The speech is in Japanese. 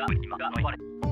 が、今が、今が、